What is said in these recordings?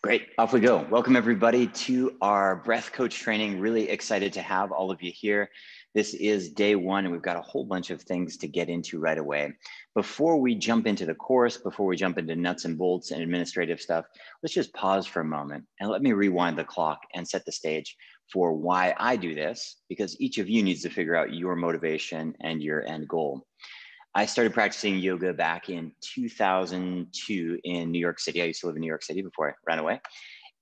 Great, off we go. Welcome everybody to our breath coach training. Really excited to have all of you here. This is day one and we've got a whole bunch of things to get into right away. Before we jump into the course, before we jump into nuts and bolts and administrative stuff, let's just pause for a moment and let me rewind the clock and set the stage for why I do this, because each of you needs to figure out your motivation and your end goal. I started practicing yoga back in 2002 in New York City. I used to live in New York City before I ran away.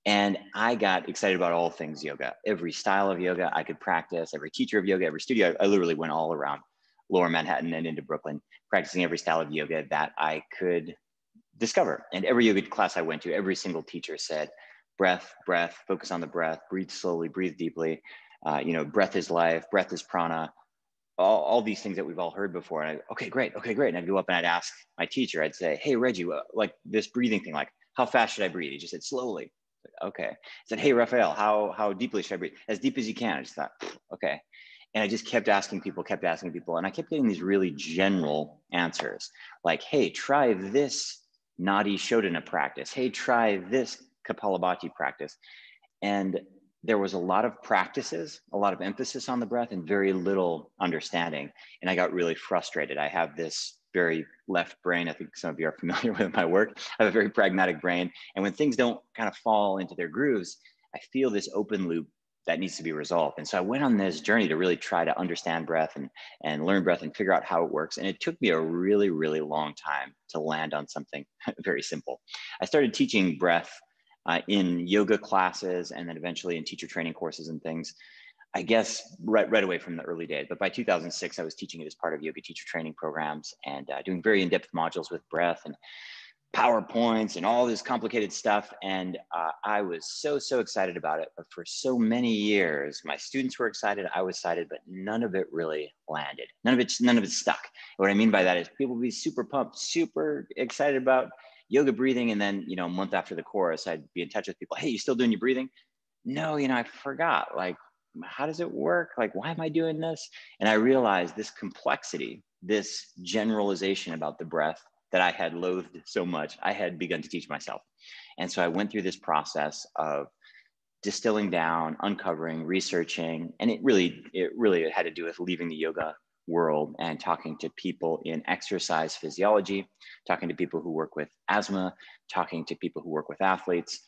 And I got excited about all things yoga, every style of yoga I could practice, every teacher of yoga, every studio. I literally went all around lower Manhattan and into Brooklyn, practicing every style of yoga that I could discover. And every yoga class I went to, every single teacher said, breath, breath, focus on the breath, breathe slowly, breathe deeply. Uh, you know, breath is life, breath is prana all, all these things that we've all heard before. And I, okay, great, okay, great. And I'd go up and I'd ask my teacher, I'd say, hey, Reggie, uh, like this breathing thing, like how fast should I breathe? He just said, slowly. okay. I said, hey, Raphael, how, how deeply should I breathe? As deep as you can. I just thought, okay. And I just kept asking people, kept asking people. And I kept getting these really general answers like, hey, try this Nadi Shodhana practice. Hey, try this Kapalabhati practice. And there was a lot of practices, a lot of emphasis on the breath, and very little understanding. And I got really frustrated. I have this very left brain. I think some of you are familiar with my work. I have a very pragmatic brain. And when things don't kind of fall into their grooves, I feel this open loop that needs to be resolved. And so I went on this journey to really try to understand breath and, and learn breath and figure out how it works. And it took me a really, really long time to land on something very simple. I started teaching breath uh, in yoga classes and then eventually in teacher training courses and things. I guess right, right away from the early days. But by 2006, I was teaching it as part of yoga teacher training programs and uh, doing very in-depth modules with breath and PowerPoints and all this complicated stuff. And uh, I was so, so excited about it. But for so many years, my students were excited, I was excited, but none of it really landed. None of it, none of it stuck. what I mean by that is people would be super pumped, super excited about yoga breathing. And then, you know, a month after the course, I'd be in touch with people. Hey, you still doing your breathing? No, you know, I forgot. Like, how does it work? Like, why am I doing this? And I realized this complexity, this generalization about the breath that I had loathed so much, I had begun to teach myself. And so I went through this process of distilling down, uncovering, researching, and it really, it really had to do with leaving the yoga world and talking to people in exercise physiology, talking to people who work with asthma, talking to people who work with athletes.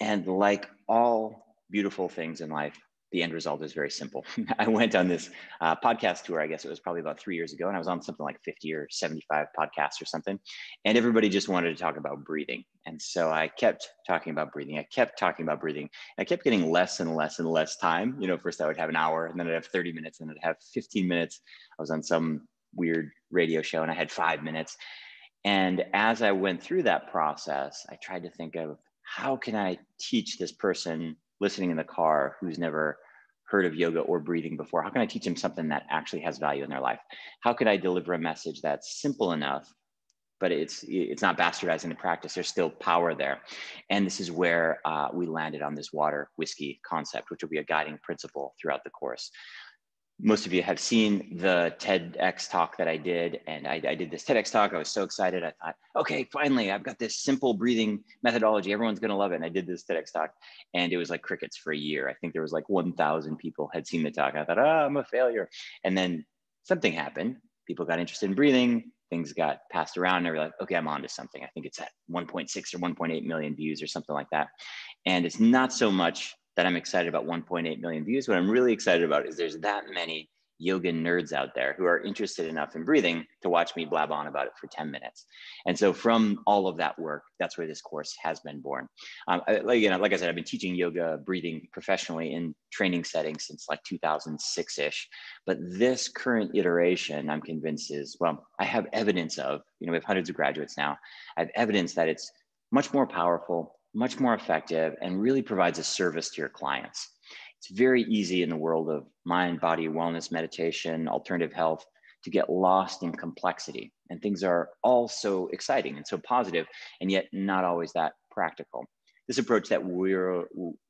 And like all beautiful things in life, the end result is very simple. I went on this uh, podcast tour, I guess it was probably about three years ago, and I was on something like 50 or 75 podcasts or something. And everybody just wanted to talk about breathing. And so I kept talking about breathing. I kept talking about breathing. I kept getting less and less and less time. You know, first I would have an hour, and then I'd have 30 minutes, and I'd have 15 minutes. I was on some weird radio show, and I had five minutes. And as I went through that process, I tried to think of how can I teach this person listening in the car who's never heard of yoga or breathing before? How can I teach them something that actually has value in their life? How could I deliver a message that's simple enough, but it's it's not bastardizing the practice? There's still power there, and this is where uh, we landed on this water whiskey concept, which will be a guiding principle throughout the course most of you have seen the TEDx talk that I did. And I, I, did this TEDx talk. I was so excited. I thought, okay, finally, I've got this simple breathing methodology. Everyone's going to love it. And I did this TEDx talk and it was like crickets for a year. I think there was like 1,000 people had seen the talk. I thought, oh, I'm a failure. And then something happened. People got interested in breathing. Things got passed around and were like, okay, I'm on to something. I think it's at 1.6 or 1.8 million views or something like that. And it's not so much that I'm excited about 1.8 million views. What I'm really excited about is there's that many yoga nerds out there who are interested enough in breathing to watch me blab on about it for 10 minutes. And so from all of that work, that's where this course has been born. Um, like, you know, like I said, I've been teaching yoga breathing professionally in training settings since like 2006-ish. But this current iteration, I'm convinced is, well, I have evidence of, you know, we have hundreds of graduates now. I have evidence that it's much more powerful, much more effective and really provides a service to your clients. It's very easy in the world of mind, body, wellness, meditation, alternative health to get lost in complexity. And things are all so exciting and so positive, and yet not always that practical. This approach that we're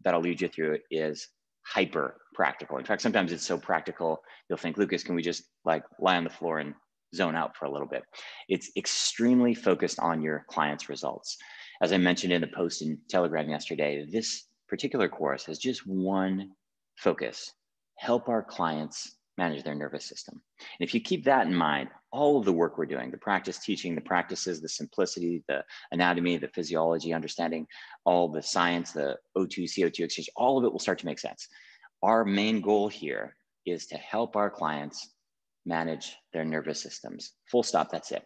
that I'll lead you through is hyper practical. In fact, sometimes it's so practical, you'll think, Lucas, can we just like lie on the floor and zone out for a little bit? It's extremely focused on your client's results As I mentioned in the post in Telegram yesterday, this particular course has just one focus, help our clients manage their nervous system. And if you keep that in mind, all of the work we're doing, the practice teaching, the practices, the simplicity, the anatomy, the physiology, understanding all the science, the O2, CO2 exchange, all of it will start to make sense. Our main goal here is to help our clients manage their nervous systems. Full stop, that's it.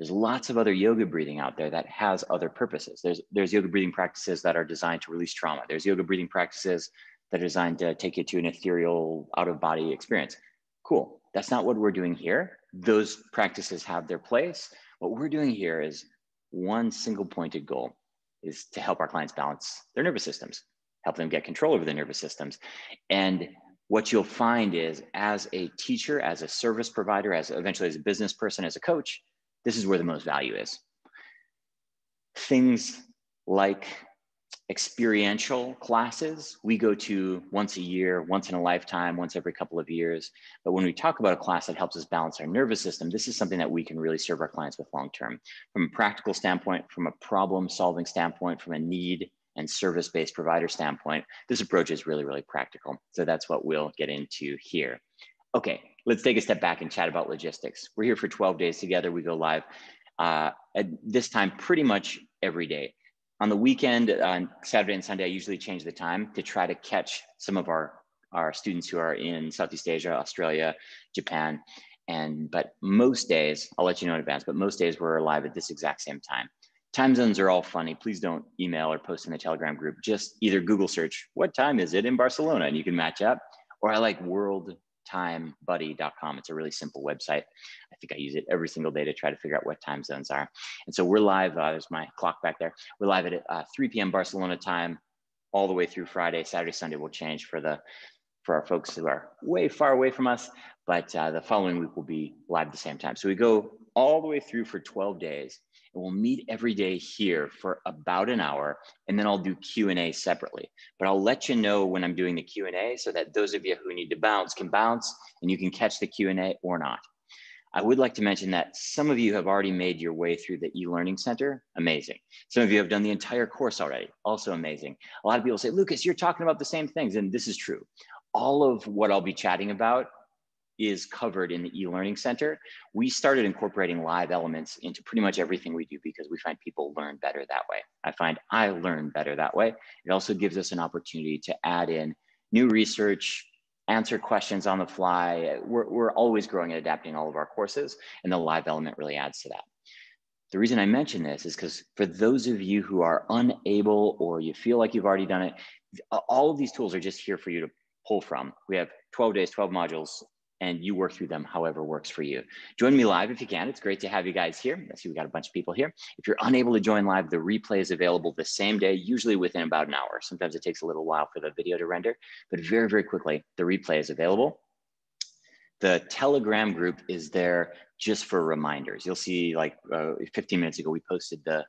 There's lots of other yoga breathing out there that has other purposes. There's, there's yoga breathing practices that are designed to release trauma. There's yoga breathing practices that are designed to take you to an ethereal out of body experience. Cool. That's not what we're doing here. Those practices have their place. What we're doing here is one single pointed goal is to help our clients balance their nervous systems, help them get control over their nervous systems. And what you'll find is as a teacher, as a service provider, as eventually as a business person, as a coach, this is where the most value is. Things like experiential classes we go to once a year, once in a lifetime, once every couple of years. But when we talk about a class that helps us balance our nervous system, this is something that we can really serve our clients with long term. From a practical standpoint, from a problem solving standpoint, from a need and service based provider standpoint, this approach is really, really practical. So that's what we'll get into here. Okay, let's take a step back and chat about logistics. We're here for 12 days together. We go live uh, at this time pretty much every day on the weekend, on Saturday and Sunday, I usually change the time to try to catch some of our, our students who are in Southeast Asia, Australia, Japan. And, but most days, I'll let you know in advance, but most days we're live at this exact same time. Time zones are all funny. Please don't email or post in the Telegram group. Just either Google search, what time is it in Barcelona? And you can match up. Or I like world timebuddy.com. It's a really simple website. I think I use it every single day to try to figure out what time zones are. And so we're live. Uh, there's my clock back there. We're live at uh, 3 p.m. Barcelona time, all the way through Friday. Saturday, Sunday will change for the for our folks who are way far away from us. But uh, the following week will be live at the same time. So we go all the way through for 12 days and we'll meet every day here for about an hour and then i'll do q&a separately. But i'll let you know when i'm doing the q&a so that those of you who need to bounce can bounce and you can catch the q&a or not. I would like to mention that some of you have already made your way through the e-learning center. Amazing. Some of you have done the entire course already. Also amazing. A lot of people say lucas you're talking about the same things and this is true. All of what i'll be chatting about is covered in the e-learning center. We started incorporating live elements into pretty much everything we do because we find people learn better that way. I find I learn better that way. It also gives us an opportunity to add in new research, answer questions on the fly. We're, we're always growing and adapting all of our courses and the live element really adds to that. The reason I mention this is because for those of you who are unable or you feel like you've already done it, all of these tools are just here for you to pull from. We have 12 days, 12 modules, and you work through them however works for you. Join me live if you can. It's great to have you guys here. I see we got a bunch of people here. If you're unable to join live, the replay is available the same day, usually within about an hour. Sometimes it takes a little while for the video to render, but very, very quickly, the replay is available. The Telegram group is there just for reminders. You'll see like uh, 15 minutes ago, we posted the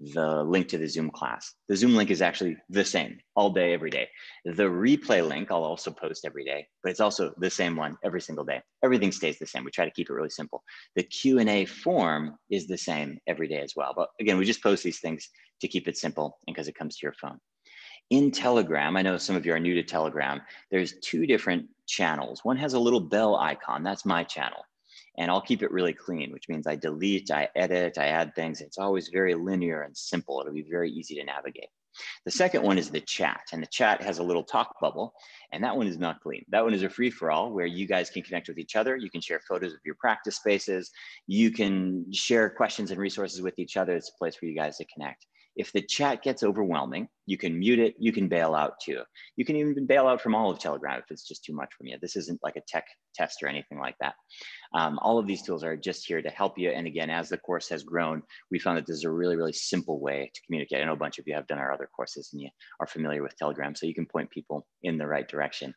the link to the Zoom class. The Zoom link is actually the same all day, every day. The replay link I'll also post every day, but it's also the same one every single day. Everything stays the same. We try to keep it really simple. The Q&A form is the same every day as well. But again, we just post these things to keep it simple and because it comes to your phone. In Telegram, I know some of you are new to Telegram, there's two different channels. One has a little bell icon, that's my channel and I'll keep it really clean, which means I delete, I edit, I add things. It's always very linear and simple. It'll be very easy to navigate. The second one is the chat, and the chat has a little talk bubble, and that one is not clean. That one is a free for all where you guys can connect with each other. You can share photos of your practice spaces. You can share questions and resources with each other. It's a place for you guys to connect. If the chat gets overwhelming, you can mute it, you can bail out too. You can even bail out from all of Telegram if it's just too much from you. This isn't like a tech test or anything like that. Um, all of these tools are just here to help you. And again, as the course has grown, we found that this is a really, really simple way to communicate. I know a bunch of you have done our other courses and you are familiar with Telegram, so you can point people in the right direction.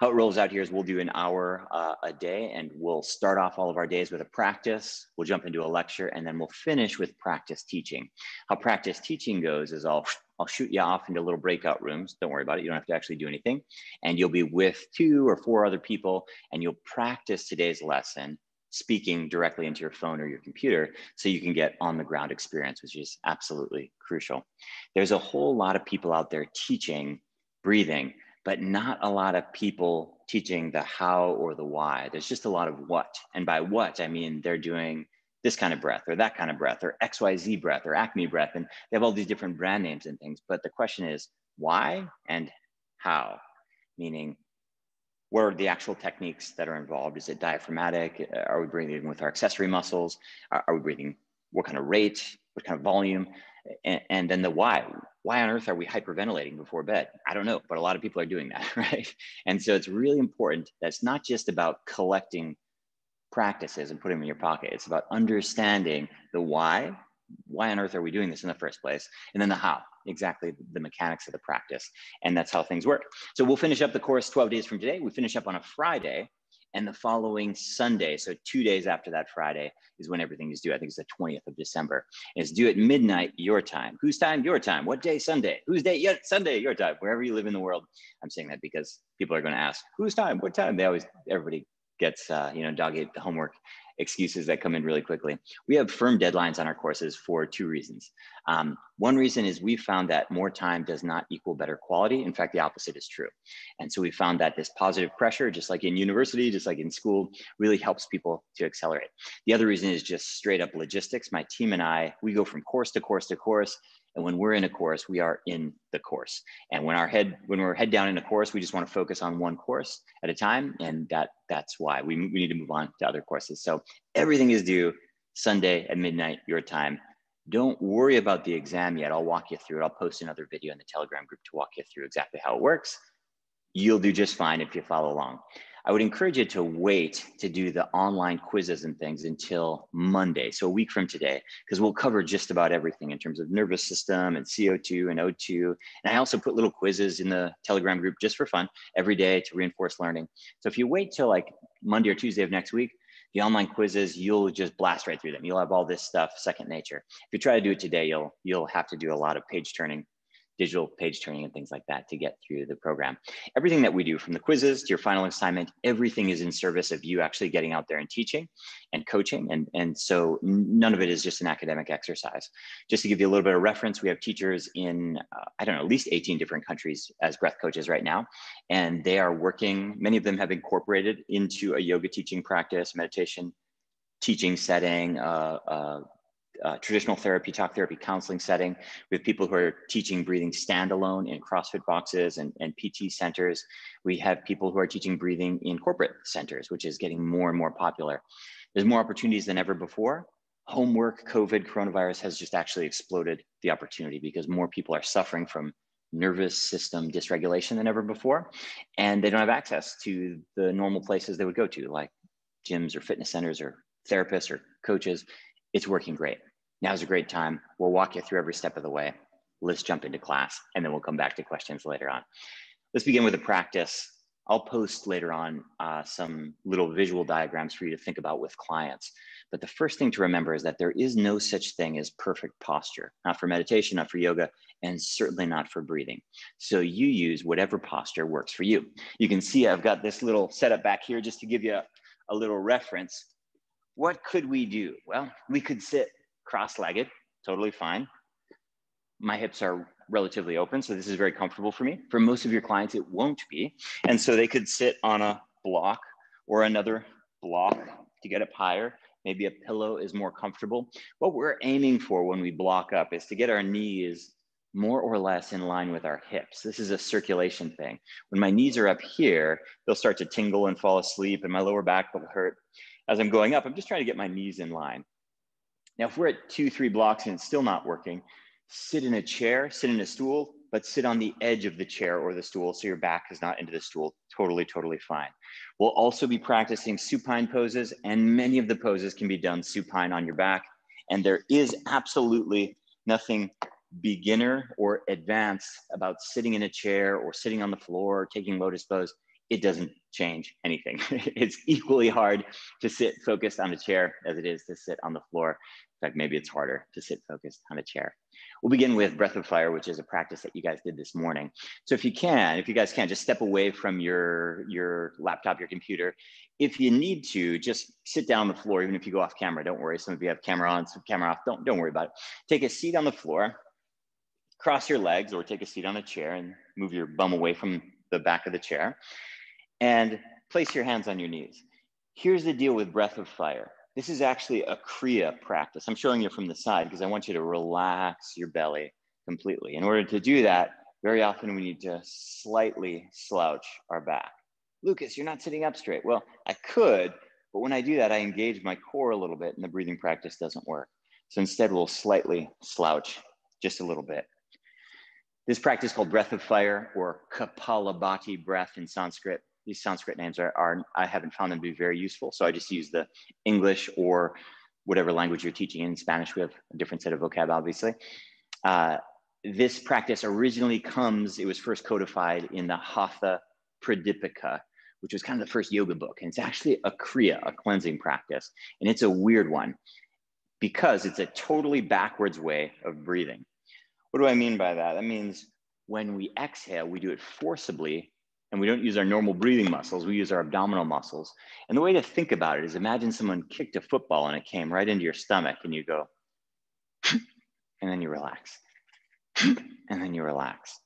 How it rolls out here is we'll do an hour uh, a day and we'll start off all of our days with a practice. We'll jump into a lecture and then we'll finish with practice teaching. How practice teaching goes is I'll I'll shoot you off into little breakout rooms. Don't worry about it. You don't have to actually do anything. And you'll be with two or four other people and you'll practice today's lesson speaking directly into your phone or your computer so you can get on the ground experience, which is absolutely crucial. There's a whole lot of people out there teaching breathing, but not a lot of people teaching the how or the why. There's just a lot of what. And by what, I mean they're doing this kind of breath or that kind of breath or XYZ breath or Acme breath. And they have all these different brand names and things. But the question is why and how? Meaning, what are the actual techniques that are involved? Is it diaphragmatic? Uh, are we breathing with our accessory muscles? Are, are we breathing what kind of rate? What kind of volume? And, and, then the why. Why on earth are we hyperventilating before bed? I don't know, but a lot of people are doing that, right? And so it's really important that it's not just about collecting practices and put them in your pocket. It's about understanding the why. Why on earth are we doing this in the first place? And then the how exactly the mechanics of the practice. And that's how things work. So we'll finish up the course 12 days from today. We finish up on a Friday and the following Sunday, so two days after that Friday, is when everything is due. I think it's the 20th of December. It's due at midnight your time. Whose time? Your time. What day? Sunday. Whose day? Yeah, Sunday, your time. Wherever you live in the world. I'm saying that because people are going to ask, whose time? What time? They always, everybody gets, uh, you know, dog the homework excuses that come in really quickly. We have firm deadlines on our courses for two reasons. Um, one reason is we found that more time does not equal better quality. In fact, the opposite is true. And so we found that this positive pressure, just like in university, just like in school, really helps people to accelerate. The other reason is just straight up logistics. My team and I, we go from course to course to course. And when we're in a course, we are in the course. And when our head, when we're head down in a course, we just want to focus on one course at a time. And that that's why we, we need to move on to other courses. So everything is due Sunday at midnight, your time. Don't worry about the exam yet. I'll walk you through it. I'll post another video in the Telegram group to walk you through exactly how it works. You'll do just fine if you follow along. I would encourage you to wait to do the online quizzes and things until Monday, so a week from today, because we'll cover just about everything in terms of nervous system and CO2 and O2. And I also put little quizzes in the Telegram group just for fun every day to reinforce learning. So if you wait till like Monday or Tuesday of next week, the online quizzes, you'll just blast right through them. You'll have all this stuff second nature. If you try to do it today, you'll you'll have to do a lot of page turning digital page turning and things like that to get through the program. Everything that we do from the quizzes to your final assignment, everything is in service of you actually getting out there and teaching and coaching. And, and so none of it is just an academic exercise. Just to give you a little bit of reference, we have teachers in, uh, I don't know, at least 18 different countries as breath coaches right now. And they are working, many of them have incorporated into a yoga teaching practice, meditation teaching setting, uh, uh, uh, traditional therapy, talk therapy, counseling setting with people who are teaching breathing standalone in CrossFit boxes and, and PT centers. We have people who are teaching breathing in corporate centers, which is getting more and more popular. There's more opportunities than ever before. Homework, COVID, coronavirus has just actually exploded the opportunity because more people are suffering from nervous system dysregulation than ever before. And they don't have access to the normal places they would go to, like gyms or fitness centers or therapists or coaches it's working great. Now's a great time. We'll walk you through every step of the way. Let's jump into class and then we'll come back to questions later on. Let's begin with a practice. I'll post later on uh, some little visual diagrams for you to think about with clients. But the first thing to remember is that there is no such thing as perfect posture, not for meditation, not for yoga, and certainly not for breathing. So you use whatever posture works for you. You can see I've got this little setup back here just to give you a, a little reference what could we do? Well, we could sit cross-legged, totally fine. My hips are relatively open, so this is very comfortable for me. For most of your clients, it won't be. And so they could sit on a block or another block to get up higher. Maybe a pillow is more comfortable. What we're aiming for when we block up is to get our knees more or less in line with our hips. This is a circulation thing. When my knees are up here, they'll start to tingle and fall asleep, and my lower back will hurt as I'm going up, I'm just trying to get my knees in line. Now, if we're at two, three blocks and it's still not working, sit in a chair, sit in a stool, but sit on the edge of the chair or the stool so your back is not into the stool. Totally, totally fine. We'll also be practicing supine poses, and many of the poses can be done supine on your back. And there is absolutely nothing beginner or advanced about sitting in a chair or sitting on the floor or taking lotus pose it doesn't change anything. it's equally hard to sit focused on a chair as it is to sit on the floor. In fact, maybe it's harder to sit focused on a chair. We'll begin with breath of fire, which is a practice that you guys did this morning. So if you can, if you guys can, just step away from your, your laptop, your computer. If you need to, just sit down on the floor, even if you go off camera, don't worry. Some of you have camera on, some camera off, don't, don't worry about it. Take a seat on the floor, cross your legs or take a seat on a chair and move your bum away from the back of the chair and place your hands on your knees. Here's the deal with breath of fire. This is actually a Kriya practice. I'm showing you from the side because I want you to relax your belly completely. In order to do that, very often we need to slightly slouch our back. Lucas, you're not sitting up straight. Well, I could, but when I do that, I engage my core a little bit and the breathing practice doesn't work. So instead, we'll slightly slouch just a little bit. This practice called breath of fire or Kapalabhati breath in Sanskrit. These Sanskrit names are, are, I haven't found them to be very useful. So I just use the English or whatever language you're teaching in Spanish. We have a different set of vocab, obviously. Uh, this practice originally comes, it was first codified in the Hatha Pradipika, which was kind of the first yoga book. And it's actually a Kriya, a cleansing practice. And it's a weird one because it's a totally backwards way of breathing. What do I mean by that? That means when we exhale, we do it forcibly and we don't use our normal breathing muscles, we use our abdominal muscles. And the way to think about it is imagine someone kicked a football and it came right into your stomach and you go, and then you relax, and then you relax.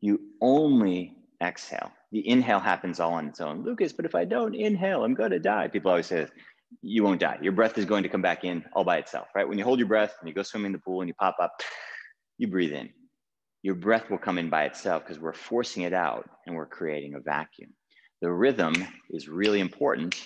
You only exhale. The inhale happens all on its own. Lucas, but if I don't inhale, I'm going to die. People always say, you won't die. Your breath is going to come back in all by itself, right? When you hold your breath and you go swimming in the pool and you pop up, you breathe in. Your breath will come in by itself because we're forcing it out and we're creating a vacuum. The rhythm is really important.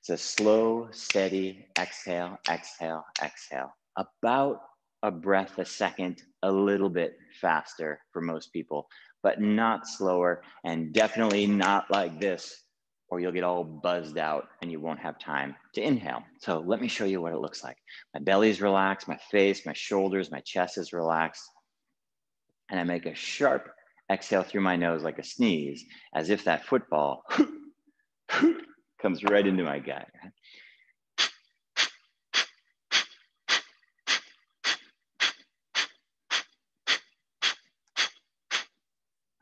It's a slow, steady exhale, exhale, exhale. About a breath a second, a little bit faster for most people, but not slower and definitely not like this or you'll get all buzzed out and you won't have time to inhale. So let me show you what it looks like. My belly is relaxed, my face, my shoulders, my chest is relaxed. And I make a sharp exhale through my nose like a sneeze, as if that football comes right into my gut.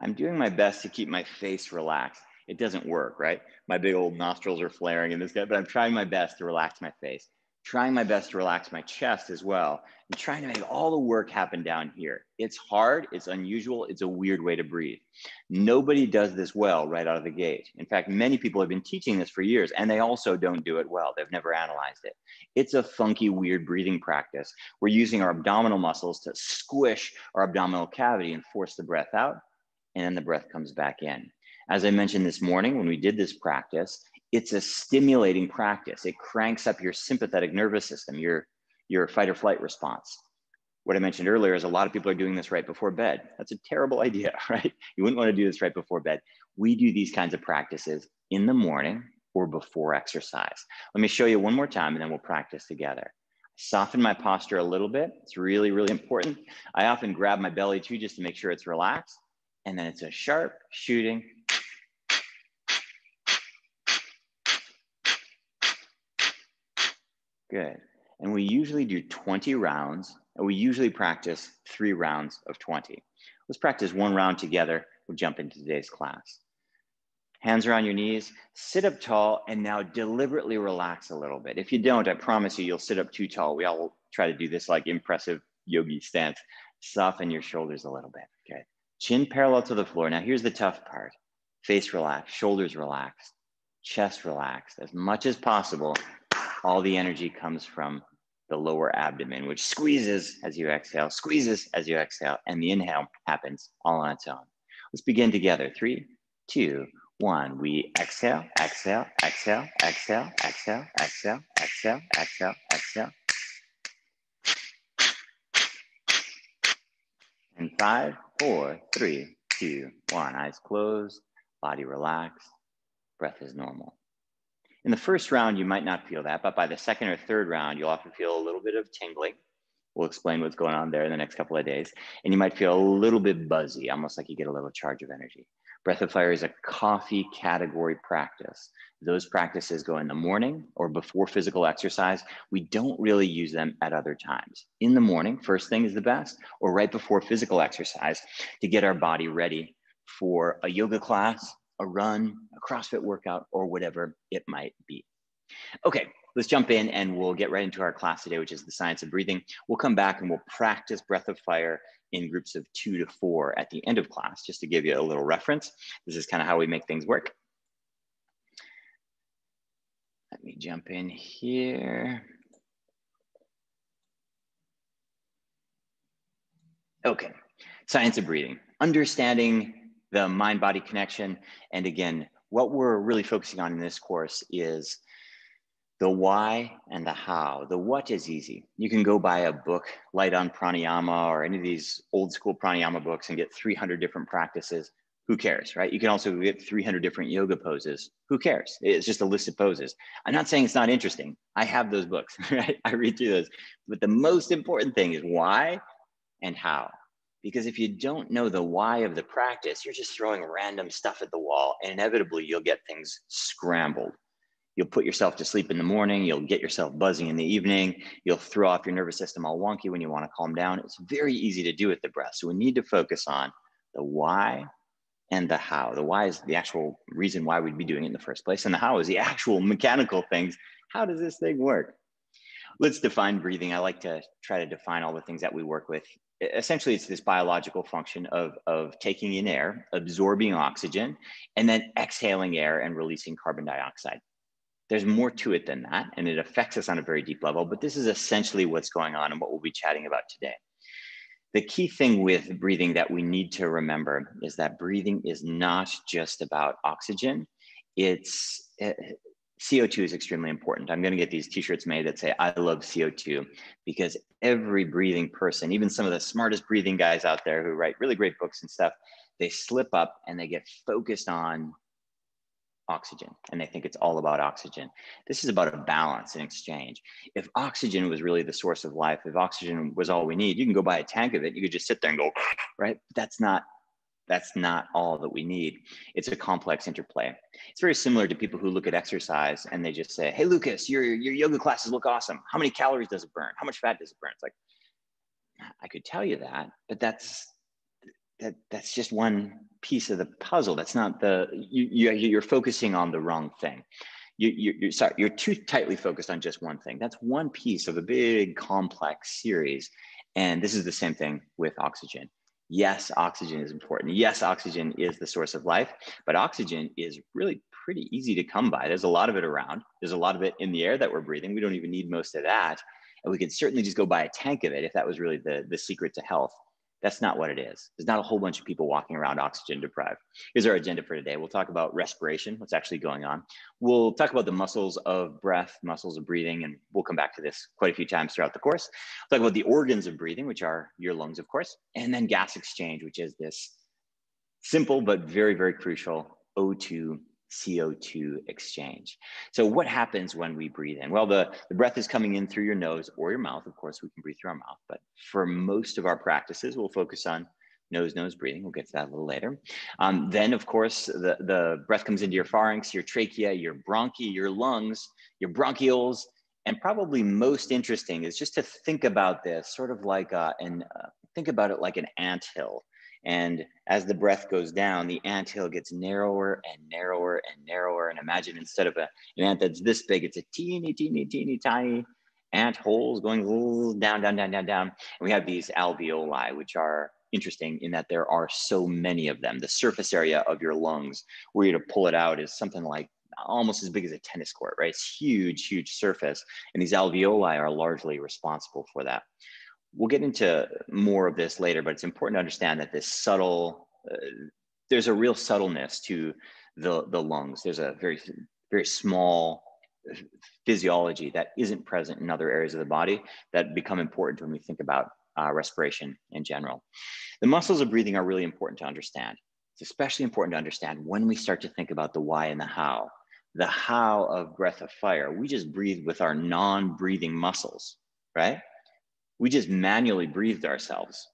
I'm doing my best to keep my face relaxed it doesn't work, right? My big old nostrils are flaring in this guy, but I'm trying my best to relax my face, trying my best to relax my chest as well, and trying to make all the work happen down here. It's hard, it's unusual, it's a weird way to breathe. Nobody does this well right out of the gate. In fact, many people have been teaching this for years and they also don't do it well. They've never analyzed it. It's a funky, weird breathing practice. We're using our abdominal muscles to squish our abdominal cavity and force the breath out, and then the breath comes back in. As I mentioned this morning when we did this practice, it's a stimulating practice. It cranks up your sympathetic nervous system, your, your fight or flight response. What I mentioned earlier is a lot of people are doing this right before bed. That's a terrible idea, right? You wouldn't want to do this right before bed. We do these kinds of practices in the morning or before exercise. Let me show you one more time and then we'll practice together. Soften my posture a little bit. It's really, really important. I often grab my belly too just to make sure it's relaxed. And then it's a sharp shooting Good. And we usually do 20 rounds, and we usually practice three rounds of 20. Let's practice one round together. We'll jump into today's class. Hands around your knees, sit up tall, and now deliberately relax a little bit. If you don't, I promise you, you'll sit up too tall. We all try to do this like impressive yogi stance. Soften your shoulders a little bit. Okay. Chin parallel to the floor. Now, here's the tough part face relaxed, shoulders relaxed, chest relaxed as much as possible all the energy comes from the lower abdomen, which squeezes as you exhale, squeezes as you exhale, and the inhale happens all on its own. Let's begin together. Three, two, one. We exhale, exhale, exhale, exhale, exhale, exhale, exhale, exhale, exhale. And five, four, three, two, one. Eyes closed, body relaxed, breath is normal. In the first round, you might not feel that, but by the second or third round, you'll often feel a little bit of tingling. We'll explain what's going on there in the next couple of days. And you might feel a little bit buzzy, almost like you get a little charge of energy. Breath of Fire is a coffee category practice. Those practices go in the morning or before physical exercise. We don't really use them at other times. In the morning, first thing is the best, or right before physical exercise to get our body ready for a yoga class, a run, a CrossFit workout, or whatever it might be. Okay, let's jump in and we'll get right into our class today, which is the science of breathing. We'll come back and we'll practice breath of fire in groups of two to four at the end of class, just to give you a little reference. This is kind of how we make things work. Let me jump in here. Okay, science of breathing, understanding the mind body connection. And again, what we're really focusing on in this course is the why and the how. The what is easy. You can go buy a book, Light on Pranayama, or any of these old school pranayama books and get 300 different practices. Who cares, right? You can also get 300 different yoga poses. Who cares? It's just a list of poses. I'm not saying it's not interesting. I have those books, right? I read through those. But the most important thing is why and how. Because if you don't know the why of the practice, you're just throwing random stuff at the wall, and inevitably you'll get things scrambled. You'll put yourself to sleep in the morning. You'll get yourself buzzing in the evening. You'll throw off your nervous system all wonky when you want to calm down. It's very easy to do with the breath. So we need to focus on the why and the how. The why is the actual reason why we'd be doing it in the first place, and the how is the actual mechanical things. How does this thing work? Let's define breathing. I like to try to define all the things that we work with. Essentially, it's this biological function of, of taking in air, absorbing oxygen, and then exhaling air and releasing carbon dioxide. There's more to it than that, and it affects us on a very deep level, but this is essentially what's going on and what we'll be chatting about today. The key thing with breathing that we need to remember is that breathing is not just about oxygen. It's it, eh, CO2 is extremely important. I'm going to get these t-shirts made that say I love CO2 because every breathing person, even some of the smartest breathing guys out there who write really great books and stuff, they slip up and they get focused on oxygen and they think it's all about oxygen. This is about a balance and exchange. If oxygen was really the source of life, if oxygen was all we need, you can go buy a tank of it. You could just sit there and go, right? That's not that's not all that we need. It's a complex interplay. It's very similar to people who look at exercise and they just say, "Hey, Lucas, your your yoga classes look awesome. How many calories does it burn? How much fat does it burn?" It's like I could tell you that, but that's that that's just one piece of the puzzle. That's not the you, you you're focusing on the wrong thing. You, you, you're sorry, you're too tightly focused on just one thing. That's one piece of a big complex series. And this is the same thing with oxygen. Yes, oxygen is important. Yes, oxygen is the source of life, but oxygen is really pretty easy to come by. There's a lot of it around. There's a lot of it in the air that we're breathing. We don't even need most of that. And we could certainly just go buy a tank of it if that was really the, the secret to health. That's not what it is. There's not a whole bunch of people walking around oxygen deprived. Here's our agenda for today. We'll talk about respiration, what's actually going on. We'll talk about the muscles of breath, muscles of breathing, and we'll come back to this quite a few times throughout the course. We'll talk about the organs of breathing, which are your lungs, of course, and then gas exchange, which is this simple but very, very crucial O2 CO2 exchange. So what happens when we breathe in? Well, the, the breath is coming in through your nose or your mouth. Of course, we can breathe through our mouth, but for most of our practices, we'll focus on nose, nose breathing. We'll get to that a little later. Um, then, of course, the, the breath comes into your pharynx, your trachea, your bronchi, your lungs, your bronchioles, and probably most interesting is just to think about this sort of like a, an, uh, think about it like an ant hill. And as the breath goes down, the ant hill gets narrower and narrower and narrower. And imagine instead of a, an ant that's this big, it's a teeny, teeny, teeny, tiny ant holes going down, down, down, down, down. And we have these alveoli, which are interesting in that there are so many of them. The surface area of your lungs, where you to pull it out, is something like almost as big as a tennis court, right? It's huge, huge surface. And these alveoli are largely responsible for that we'll get into more of this later, but it's important to understand that this subtle, uh, there's a real subtleness to the, the lungs. There's a very, very small physiology that isn't present in other areas of the body that become important when we think about uh, respiration in general. The muscles of breathing are really important to understand. It's especially important to understand when we start to think about the why and the how. The how of breath of fire, we just breathe with our non breathing muscles, right? We just manually breathed ourselves.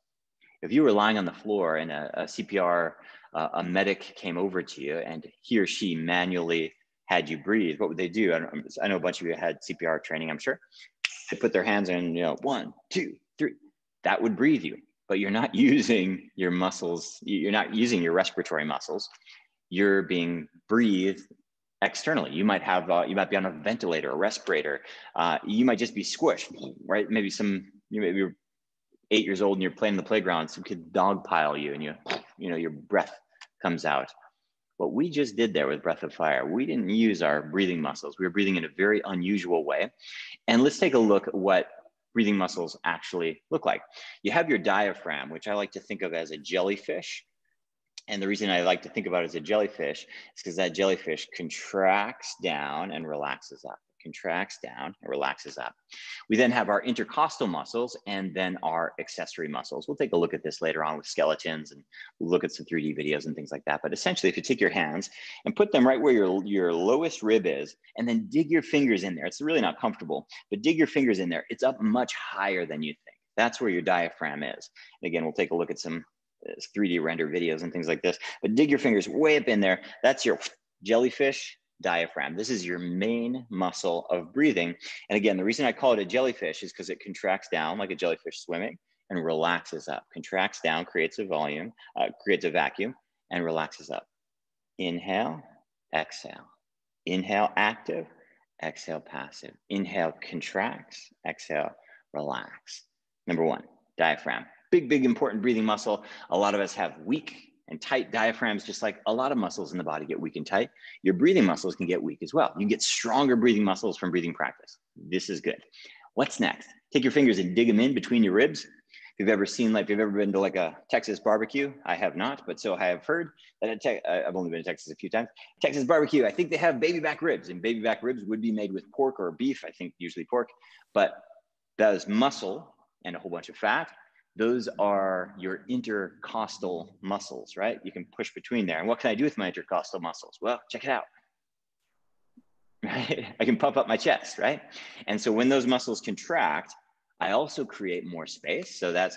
If you were lying on the floor and a, a CPR, uh, a medic came over to you and he or she manually had you breathe, what would they do? I, I know a bunch of you had CPR training, I'm sure. They put their hands in, you know, one, two, three. That would breathe you, but you're not using your muscles. You're not using your respiratory muscles. You're being breathed externally. You might have, uh, you might be on a ventilator, a respirator. Uh, you might just be squished, right? Maybe some, you maybe you're eight years old and you're playing in the playground. Some kid dogpile you, and you, you know, your breath comes out. What we just did there with Breath of Fire, we didn't use our breathing muscles. We were breathing in a very unusual way. And let's take a look at what breathing muscles actually look like. You have your diaphragm, which I like to think of as a jellyfish. And the reason I like to think about it as a jellyfish is because that jellyfish contracts down and relaxes up contracts down and relaxes up. We then have our intercostal muscles and then our accessory muscles. We'll take a look at this later on with skeletons and look at some 3D videos and things like that. But essentially, if you take your hands and put them right where your, your lowest rib is, and then dig your fingers in there, it's really not comfortable, but dig your fingers in there, it's up much higher than you think. That's where your diaphragm is. And again, we'll take a look at some 3D uh, render videos and things like this, but dig your fingers way up in there. That's your jellyfish diaphragm. This is your main muscle of breathing. And again, the reason I call it a jellyfish is because it contracts down like a jellyfish swimming and relaxes up. Contracts down, creates a volume, uh, creates a vacuum, and relaxes up. Inhale, exhale. Inhale, active. Exhale, passive. Inhale, contracts. Exhale, relax. Number one, diaphragm. Big, big, important breathing muscle. A lot of us have weak and tight diaphragms, just like a lot of muscles in the body get weak and tight, your breathing muscles can get weak as well. You get stronger breathing muscles from breathing practice. This is good. What's next? Take your fingers and dig them in between your ribs. If you've ever seen, like, if you've ever been to like a Texas barbecue, I have not, but so I have heard that te- I've only been to Texas a few times. Texas barbecue, I think they have baby back ribs, and baby back ribs would be made with pork or beef. I think usually pork, but that is muscle and a whole bunch of fat those are your intercostal muscles, right? You can push between there. And what can I do with my intercostal muscles? Well, check it out. Right? I can pump up my chest, right? And so when those muscles contract, I also create more space. So that's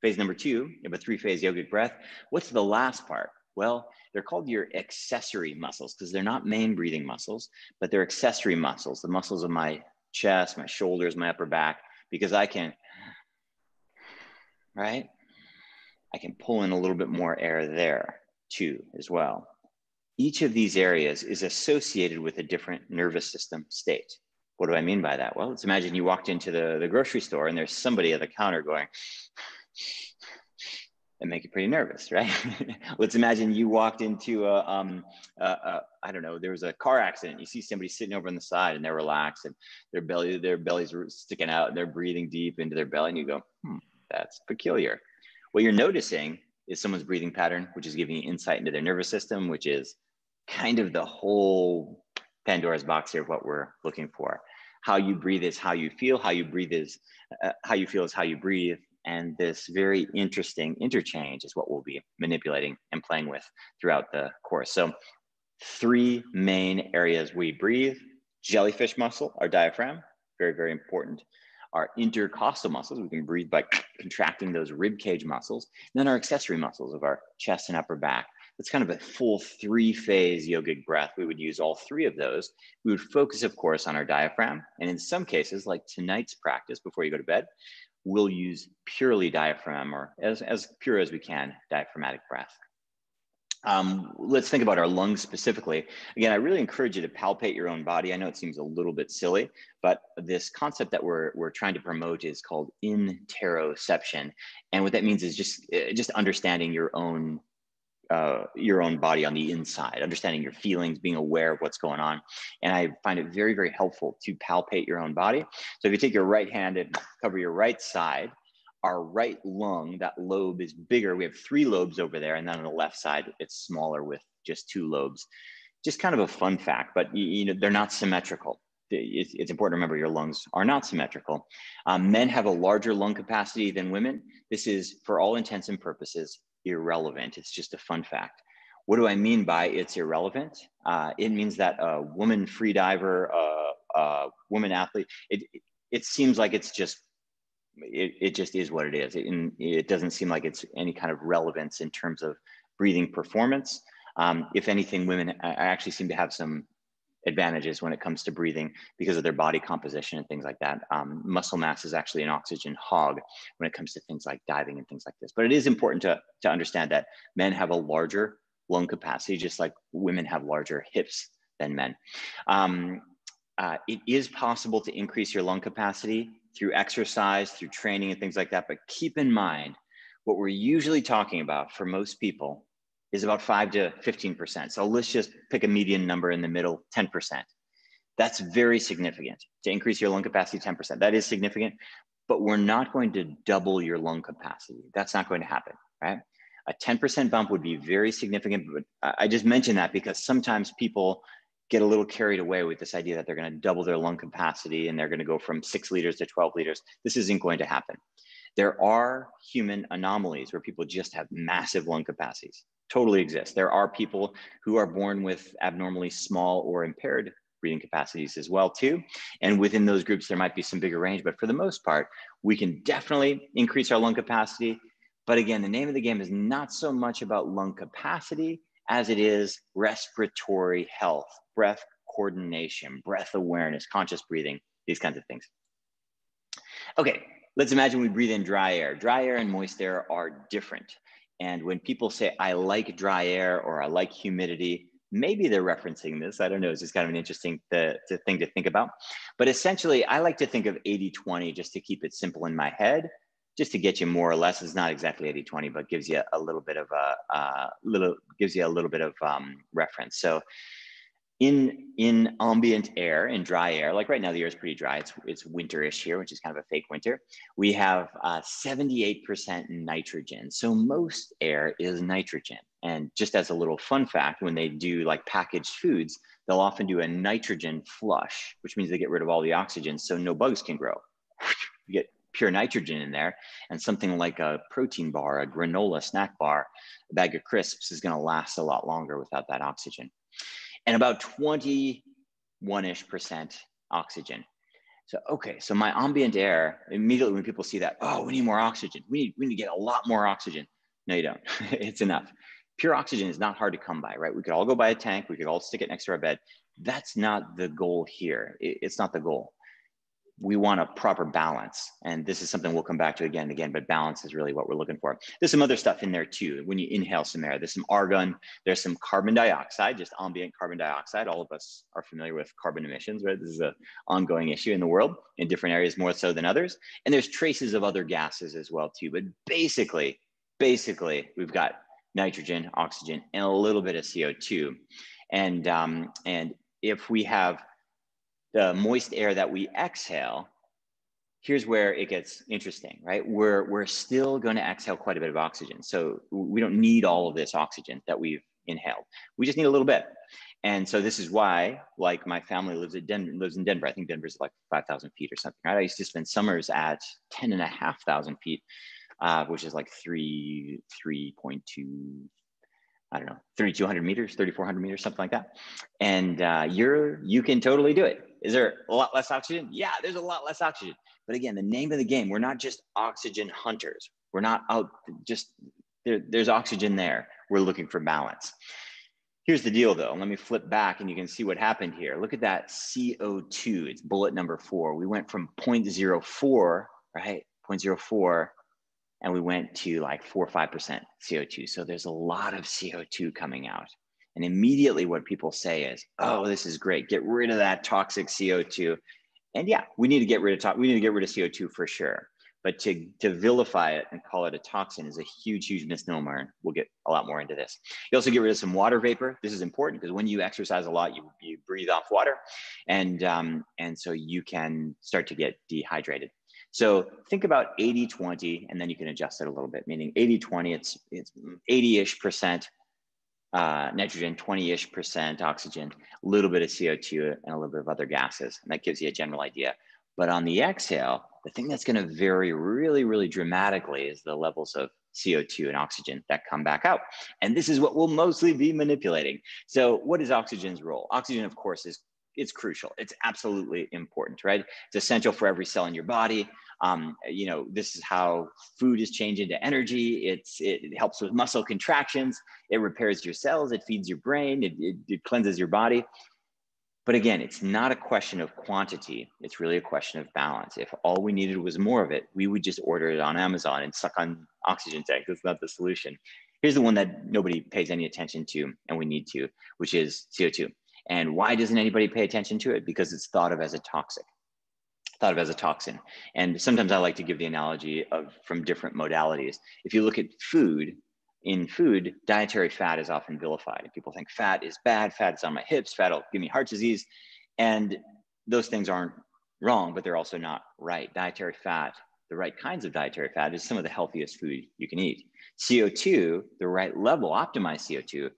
phase number two of a three phase yogic breath. What's the last part? Well, they're called your accessory muscles because they're not main breathing muscles, but they're accessory muscles, the muscles of my chest, my shoulders, my upper back, because I can right? I can pull in a little bit more air there too, as well. Each of these areas is associated with a different nervous system state. What do I mean by that? Well, let's imagine you walked into the, the grocery store and there's somebody at the counter going, and make you pretty nervous, right? Let's imagine you walked into a, um, a, a, I don't know, there was a car accident. You see somebody sitting over on the side and they're relaxed and their belly, their bellies are sticking out and they're breathing deep into their belly, and you go, hmm, that's peculiar. What you're noticing is someone's breathing pattern, which is giving you insight into their nervous system, which is kind of the whole Pandora's box here of what we're looking for. How you breathe is how you feel. How you breathe is uh, how you feel is how you breathe. And this very interesting interchange is what we'll be manipulating and playing with throughout the course. So, three main areas we breathe jellyfish muscle, our diaphragm, very, very important our intercostal muscles. We can breathe by contracting those rib cage muscles. And then our accessory muscles of our chest and upper back. It's kind of a full three phase yogic breath. We would use all three of those. We would focus, of course, on our diaphragm. And in some cases, like tonight's practice before you go to bed, we'll use purely diaphragm or as, as pure as we can, diaphragmatic breath. Um, let's think about our lungs specifically. Again, I really encourage you to palpate your own body. I know it seems a little bit silly, but this concept that we're, we're trying to promote is called interoception. And what that means is just, eh, just understanding your own uh, your own body on the inside, understanding your feelings, being aware of what's going on. And I find it very, very helpful to palpate your own body. So if you take your right hand and cover your right side, our right lung, that lobe is bigger. We have three lobes over there. And then on the left side, it's smaller with just two lobes. Just kind of a fun fact, but you know, they're not symmetrical. It's, it's important to remember your lungs are not symmetrical. Um, men have a larger lung capacity than women. This is, for all intents and purposes, irrelevant. It's just a fun fact. What do I mean by it's irrelevant? Uh, it means that a woman free diver, a, a woman athlete, it, it seems like it's just it, it just is what it is. It, it doesn't seem like it's any kind of relevance in terms of breathing performance. Um, if anything, women actually seem to have some advantages when it comes to breathing because of their body composition and things like that. Um, muscle mass is actually an oxygen hog when it comes to things like diving and things like this. But it is important to, to understand that men have a larger lung capacity, just like women have larger hips than men. Um, uh, it is possible to increase your lung capacity through exercise, through training and things like that. But keep in mind, what we're usually talking about for most people is about five to 15%. So let's just pick a median number in the middle, 10%. That's very significant to increase your lung capacity 10%. That is significant, but we're not going to double your lung capacity. That's not going to happen, right? A 10% bump would be very significant, but I just mentioned that because sometimes people get a little carried away with this idea that they're going to double their lung capacity and they're going to go from six liters to 12 liters. This isn't going to happen. There are human anomalies where people just have massive lung capacities totally exist. There are people who are born with abnormally small or impaired breathing capacities as well too. And within those groups, there might be some bigger range, but for the most part, we can definitely increase our lung capacity. But again, the name of the game is not so much about lung capacity as it is respiratory health, breath coordination, breath awareness, conscious breathing, these kinds of things. Okay, let's imagine we breathe in dry air. Dry air and moist air are different. And when people say, I like dry air or I like humidity, maybe they're referencing this. I don't know. It's just kind of an interesting the, the thing to think about. But essentially, I like to think of 80 20 just to keep it simple in my head, just to get you more or less. It's not exactly 80 20, but gives you a little bit of a, a little, gives you a little bit of um, reference. So in in ambient air in dry air like right now the air is pretty dry it's it's winterish here which is kind of a fake winter we have uh, 78% nitrogen so most air is nitrogen and just as a little fun fact when they do like packaged foods they'll often do a nitrogen flush which means they get rid of all the oxygen so no bugs can grow you get pure nitrogen in there and something like a protein bar a granola snack bar a bag of crisps is going to last a lot longer without that oxygen and about 21-ish percent oxygen. So, okay, so my ambient air, immediately when people see that, oh, we need more oxygen. We need, we need to get a lot more oxygen. No, you don't. it's enough. Pure oxygen is not hard to come by, right? We could all go buy a tank. We could all stick it next to our bed. That's not the goal here. It's not the goal we want a proper balance. And this is something we'll come back to again and again, but balance is really what we're looking for. There's some other stuff in there too. When you inhale some air, there's some argon, there's some carbon dioxide, just ambient carbon dioxide. All of us are familiar with carbon emissions, right? This is an ongoing issue in the world in different areas more so than others. And there's traces of other gases as well too. But basically, basically, we've got nitrogen, oxygen, and a little bit of CO2. And, um, and if we have the moist air that we exhale, here's where it gets interesting, right? We're, we're still going to exhale quite a bit of oxygen. So we don't need all of this oxygen that we've inhaled. We just need a little bit. And so this is why, like my family lives at Den- lives in Denver. I think Denver's like 5,000 feet or something, right? I used to spend summers at 10 and a half thousand feet, uh, which is like three, 3.2, I don't know, 3,200 meters, 3,400 meters, something like that. And uh, you're, you can totally do it. Is there a lot less oxygen? Yeah, there's a lot less oxygen. But again, the name of the game, we're not just oxygen hunters. We're not out just, there, there's oxygen there. We're looking for balance. Here's the deal though. Let me flip back and you can see what happened here. Look at that CO2. It's bullet number four. We went from 0.04, right? 0.04 and we went to like four or 5% CO2. So there's a lot of CO2 coming out. And immediately what people say is, oh, this is great. Get rid of that toxic CO2. And yeah, we need to get rid of to- we need to get rid of CO2 for sure. But to, to vilify it and call it a toxin is a huge, huge misnomer. And we'll get a lot more into this. You also get rid of some water vapor. This is important because when you exercise a lot, you, you breathe off water. And, um, and so you can start to get dehydrated. So think about 80, 20, and then you can adjust it a little bit, meaning 80, 20, it's, it's 80-ish percent uh, nitrogen, 20-ish percent oxygen, a little bit of CO2 and a little bit of other gases. And that gives you a general idea. But on the exhale, the thing that's gonna vary really, really dramatically is the levels of CO2 and oxygen that come back out. And this is what we'll mostly be manipulating. So what is oxygen's role? Oxygen, of course, is it's crucial. It's absolutely important, right? It's essential for every cell in your body. Um, you know, this is how food is changed into energy. It's it helps with muscle contractions. It repairs your cells. It feeds your brain. It, it, it cleanses your body. But again, it's not a question of quantity. It's really a question of balance. If all we needed was more of it, we would just order it on Amazon and suck on oxygen tanks. That's not the solution. Here's the one that nobody pays any attention to, and we need to, which is CO2. And why doesn't anybody pay attention to it? Because it's thought of as a toxic, thought of as a toxin. And sometimes I like to give the analogy of from different modalities. If you look at food, in food, dietary fat is often vilified. People think fat is bad, fat is on my hips, fat will give me heart disease. And those things aren't wrong, but they're also not right. Dietary fat, the right kinds of dietary fat, is some of the healthiest food you can eat. CO2, the right level, optimized CO2,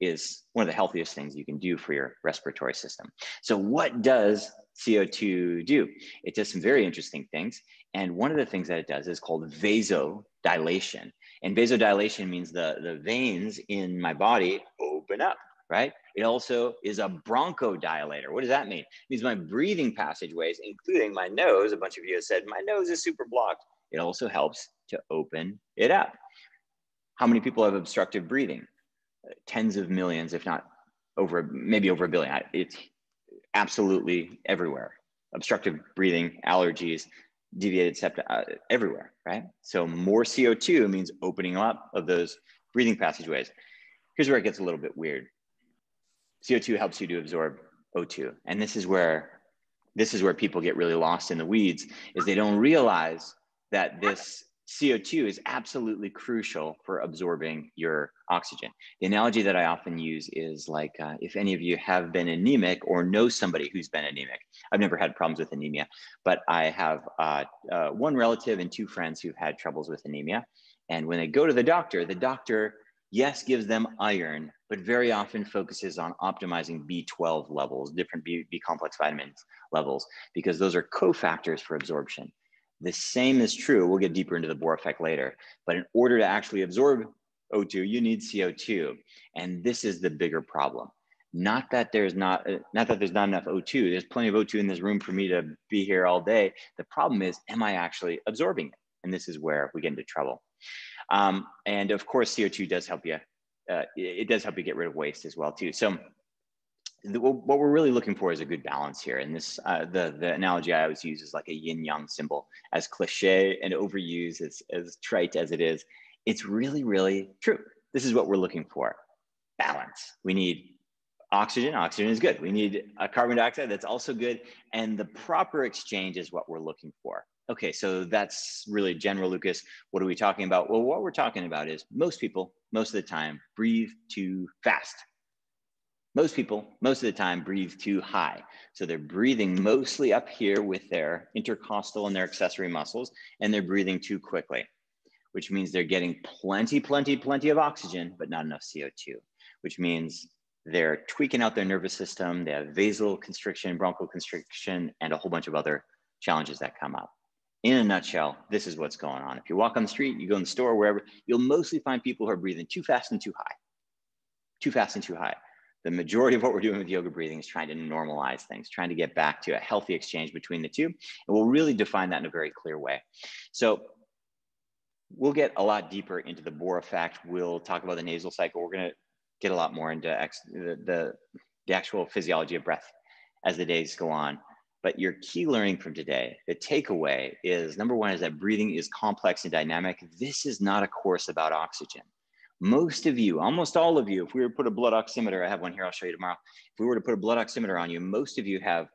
is one of the healthiest things you can do for your respiratory system. So, what does CO2 do? It does some very interesting things. And one of the things that it does is called vasodilation. And vasodilation means the, the veins in my body open up, right? It also is a bronchodilator. What does that mean? It means my breathing passageways, including my nose, a bunch of you have said, my nose is super blocked. It also helps to open it up. How many people have obstructive breathing? Tens of millions, if not over, maybe over a billion. It's absolutely everywhere. Obstructive breathing, allergies, deviated septa uh, everywhere, right? So more CO2 means opening up of those breathing passageways. Here's where it gets a little bit weird. CO2 helps you to absorb O2. And this is where this is where people get really lost in the weeds is they don't realize that this CO2 is absolutely crucial for absorbing your oxygen. The analogy that I often use is like uh, if any of you have been anemic or know somebody who's been anemic. I've never had problems with anemia, but I have uh, uh, one relative and two friends who've had troubles with anemia. And when they go to the doctor, the doctor, yes, gives them iron, but very often focuses on optimizing B12 levels, different B, B complex vitamins levels, because those are cofactors for absorption. The same is true. We'll get deeper into the Bohr effect later. But in order to actually absorb O2, you need CO2. And this is the bigger problem. Not that there's not, uh, not that there's not enough O2. There's plenty of O2 in this room for me to be here all day. The problem is, am I actually absorbing it? And this is where we get into trouble. Um, and of course, CO2 does help you. Uh, it does help you get rid of waste as well too. So what we're really looking for is a good balance here. And this, uh, the, the analogy I always use is like a yin yang symbol. As cliche and overused, as, as trite as it is, it's really, really true. This is what we're looking for balance. We need oxygen. Oxygen is good. We need a carbon dioxide that's also good. And the proper exchange is what we're looking for. Okay, so that's really general, Lucas. What are we talking about? Well, what we're talking about is most people, most of the time, breathe too fast most people, most of the time, breathe too high. So they're breathing mostly up here with their intercostal and their accessory muscles, and they're breathing too quickly, which means they're getting plenty, plenty, plenty of oxygen, but not enough CO2, which means they're tweaking out their nervous system. They have vasoconstriction, bronchoconstriction, and a whole bunch of other challenges that come up. In a nutshell, this is what's going on. If you walk on the street, you go in the store, wherever, you'll mostly find people who are breathing too fast and too high. Too fast and too high the majority of what we're doing with yoga breathing is trying to normalize things, trying to get back to a healthy exchange between the two. And we'll really define that in a very clear way. So we'll get a lot deeper into the Bohr effect. We'll talk about the nasal cycle. We're going to get a lot more into ex- the, the, the actual physiology of breath as the days go on. But your key learning from today, the takeaway is number one is that breathing is complex and dynamic. This is not a course about oxygen most of you, almost all of you, if we were to put a blood oximeter, I have one here, I'll show you tomorrow. If we were to put a blood oximeter on you, most of you have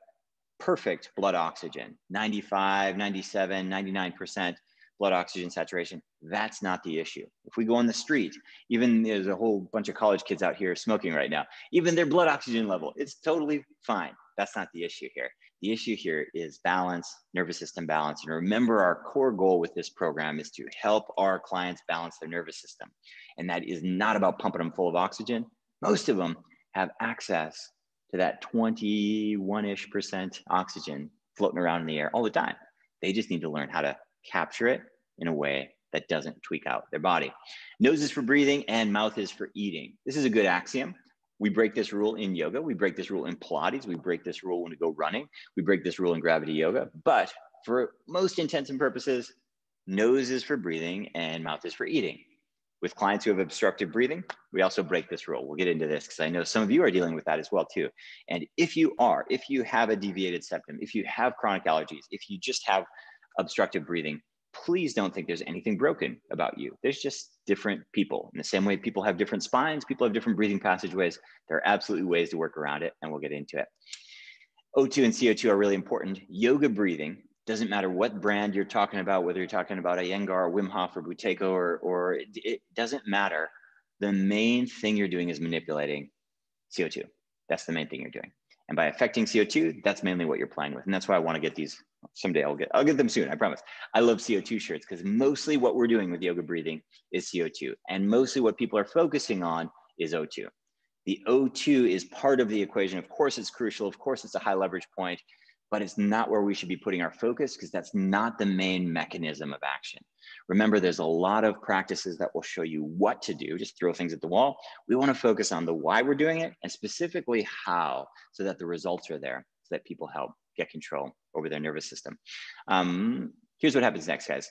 perfect blood oxygen 95, 97, 99% blood oxygen saturation. That's not the issue. If we go on the street, even there's a whole bunch of college kids out here smoking right now, even their blood oxygen level, it's totally fine. That's not the issue here. The issue here is balance, nervous system balance. And remember, our core goal with this program is to help our clients balance their nervous system. And that is not about pumping them full of oxygen. Most of them have access to that 21 ish percent oxygen floating around in the air all the time. They just need to learn how to capture it in a way that doesn't tweak out their body. Nose is for breathing and mouth is for eating. This is a good axiom We break this rule in yoga. We break this rule in Pilates. We break this rule when we go running. We break this rule in gravity yoga. But for most intents and purposes, nose is for breathing and mouth is for eating. With clients who have obstructive breathing, we also break this rule. We'll get into this because I know some of you are dealing with that as well too. And if you are, if you have a deviated septum, if you have chronic allergies, if you just have obstructive breathing, please don't think there's anything broken about you. There's just different people. In the same way people have different spines, people have different breathing passageways. There are absolutely ways to work around it, and we'll get into it. O2 and CO2 are really important. Yoga breathing doesn't matter what brand you're talking about, whether you're talking about Iyengar, Wim Hof, or Buteyko, or, or it, it doesn't matter. The main thing you're doing is manipulating CO2. That's the main thing you're doing. And by affecting CO2, that's mainly what you're playing with. And that's why I want to get these someday I'll get I'll get them soon, I promise. I love CO2 shirts because mostly what we're doing with yoga breathing is CO2. And mostly what people are focusing on is O2. The O2 is part of the equation. Of course, it's crucial. Of course, it's a high leverage point, but it's not where we should be putting our focus because that's not the main mechanism of action. Remember, there's a lot of practices that will show you what to do, just throw things at the wall. We want to focus on the why we're doing it and specifically how so that the results are there so that people help get control over their nervous system. Um, here's what happens next, guys.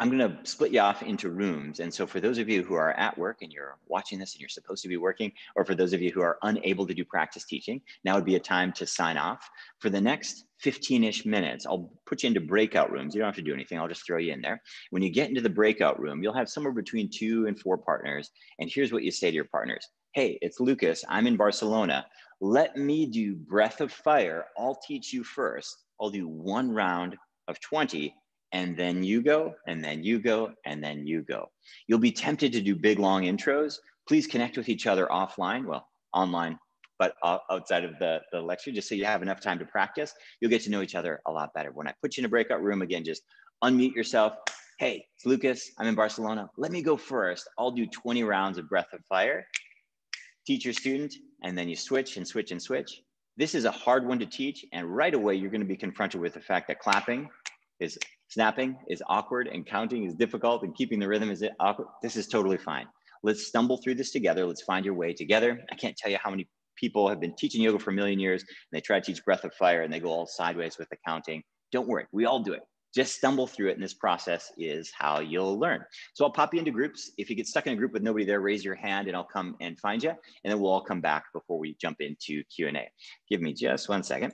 I'm going to split you off into rooms. And so, for those of you who are at work and you're watching this and you're supposed to be working, or for those of you who are unable to do practice teaching, now would be a time to sign off. For the next 15 ish minutes, I'll put you into breakout rooms. You don't have to do anything, I'll just throw you in there. When you get into the breakout room, you'll have somewhere between two and four partners. And here's what you say to your partners Hey, it's Lucas. I'm in Barcelona. Let me do breath of fire. I'll teach you first. I'll do one round of 20 and then you go, and then you go, and then you go. You'll be tempted to do big, long intros. Please connect with each other offline, well, online, but outside of the, the lecture, just so you have enough time to practice. You'll get to know each other a lot better. When I put you in a breakout room, again, just unmute yourself. Hey, it's Lucas. I'm in Barcelona. Let me go first. I'll do 20 rounds of breath of fire. Teacher, student, and then you switch and switch and switch. This is a hard one to teach, and right away, you're going to be confronted with the fact that clapping is Snapping is awkward and counting is difficult and keeping the rhythm is awkward. This is totally fine. Let's stumble through this together. Let's find your way together. I can't tell you how many people have been teaching yoga for a million years and they try to teach breath of fire and they go all sideways with the counting. Don't worry, we all do it. Just stumble through it, and this process is how you'll learn. So I'll pop you into groups. If you get stuck in a group with nobody there, raise your hand, and I'll come and find you, and then we'll all come back before we jump into Q and A. Give me just one second.